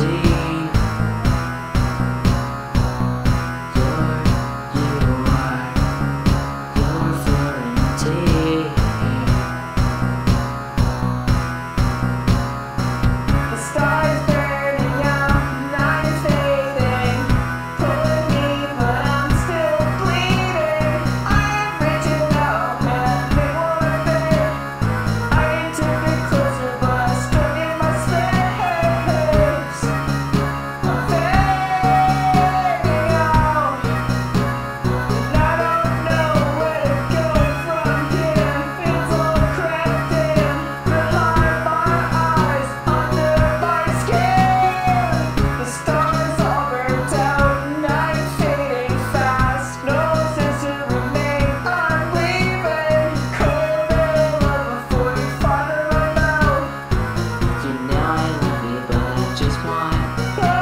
reality. Bye.